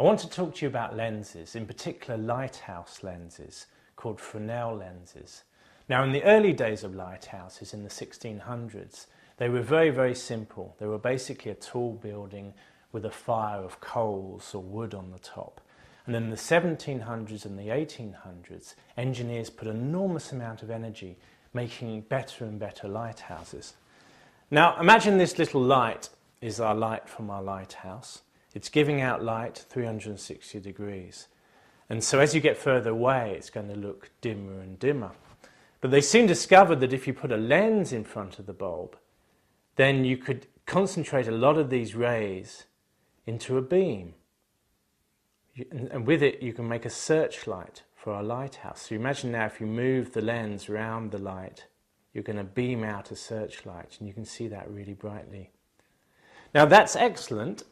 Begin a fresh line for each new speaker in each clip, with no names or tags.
I want to talk to you about lenses, in particular lighthouse lenses, called Fresnel lenses. Now in the early days of lighthouses in the 1600s, they were very, very simple. They were basically a tall building with a fire of coals or wood on the top. And in the 1700s and the 1800s, engineers put enormous amount of energy making better and better lighthouses. Now imagine this little light is our light from our lighthouse. It's giving out light 360 degrees. And so as you get further away, it's going to look dimmer and dimmer. But they soon discovered that if you put a lens in front of the bulb, then you could concentrate a lot of these rays into a beam. And with it, you can make a searchlight for a lighthouse. So imagine now if you move the lens around the light, you're going to beam out a searchlight, and you can see that really brightly. Now that's excellent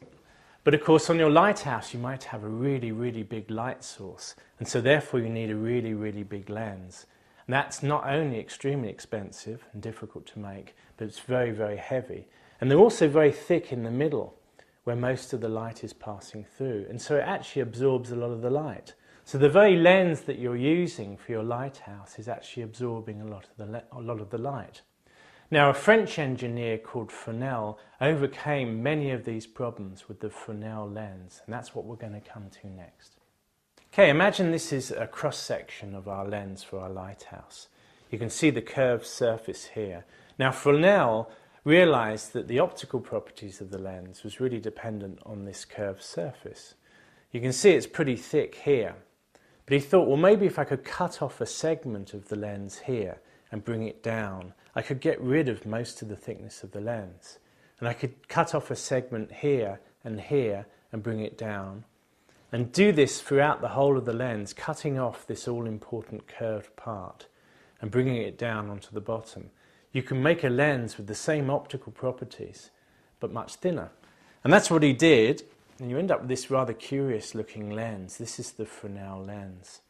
but of course, on your lighthouse, you might have a really, really big light source. And so therefore, you need a really, really big lens. And that's not only extremely expensive and difficult to make, but it's very, very heavy. And they're also very thick in the middle, where most of the light is passing through. And so it actually absorbs a lot of the light. So the very lens that you're using for your lighthouse is actually absorbing a lot of the, a lot of the light. Now, a French engineer called Fresnel overcame many of these problems with the Fresnel lens, and that's what we're going to come to next. Okay, imagine this is a cross section of our lens for our lighthouse. You can see the curved surface here. Now, Fresnel realized that the optical properties of the lens was really dependent on this curved surface. You can see it's pretty thick here, but he thought, well, maybe if I could cut off a segment of the lens here and bring it down, I could get rid of most of the thickness of the lens. And I could cut off a segment here and here and bring it down. And do this throughout the whole of the lens, cutting off this all important curved part and bringing it down onto the bottom. You can make a lens with the same optical properties, but much thinner. And that's what he did, and you end up with this rather curious looking lens. This is the Fresnel lens.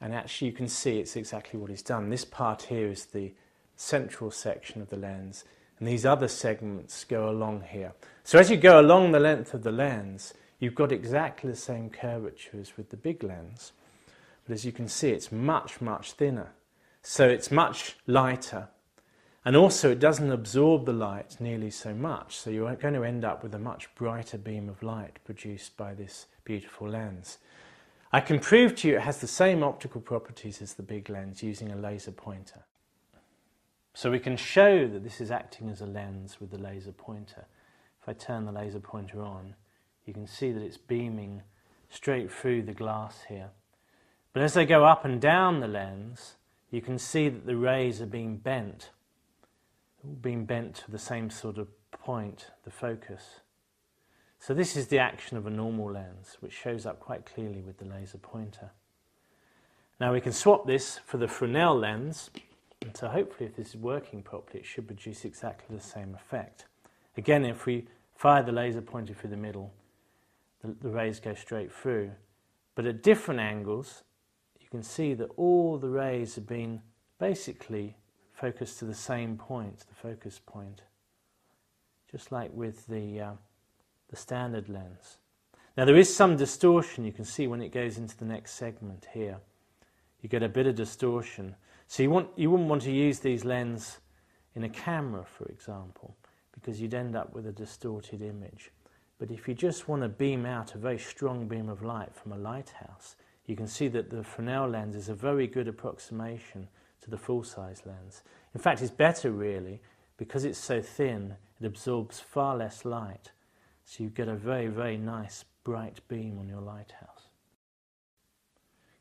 And actually you can see it's exactly what he's done. This part here is the central section of the lens, and these other segments go along here. So as you go along the length of the lens, you've got exactly the same curvature as with the big lens. But as you can see, it's much, much thinner. So it's much lighter. And also, it doesn't absorb the light nearly so much. So you're going to end up with a much brighter beam of light produced by this beautiful lens. I can prove to you it has the same optical properties as the big lens using a laser pointer. So we can show that this is acting as a lens with the laser pointer. if I turn the laser pointer on, you can see that it's beaming straight through the glass here. But as they go up and down the lens, you can see that the rays are being bent, being bent to the same sort of point, the focus. So this is the action of a normal lens, which shows up quite clearly with the laser pointer. Now we can swap this for the Fresnel lens, and so hopefully if this is working properly, it should produce exactly the same effect. Again, if we fire the laser pointer through the middle, the, the rays go straight through. But at different angles, you can see that all the rays have been basically focused to the same point, the focus point, just like with the, uh, the standard lens. Now there is some distortion you can see when it goes into the next segment here. You get a bit of distortion. So you, want, you wouldn't want to use these lenses in a camera, for example, because you'd end up with a distorted image. But if you just want to beam out a very strong beam of light from a lighthouse, you can see that the Fresnel lens is a very good approximation to the full-size lens. In fact, it's better really, because it's so thin, it absorbs far less light, so you get a very, very nice bright beam on your lighthouse.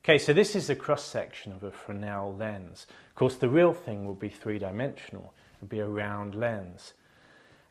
Okay, so this is a cross-section of a Fresnel lens. Of course, the real thing will be three-dimensional. It would be a round lens.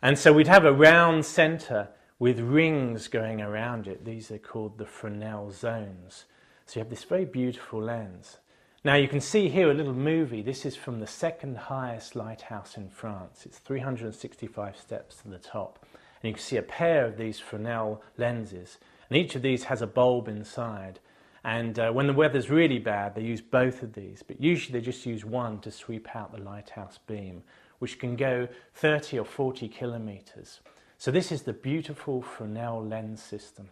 And so we'd have a round centre with rings going around it. These are called the Fresnel zones. So you have this very beautiful lens. Now you can see here a little movie. This is from the second highest lighthouse in France. It's 365 steps to the top. And you can see a pair of these Fresnel lenses. And each of these has a bulb inside. And uh, when the weather's really bad, they use both of these. But usually they just use one to sweep out the lighthouse beam, which can go 30 or 40 kilometers. So this is the beautiful Fresnel lens system.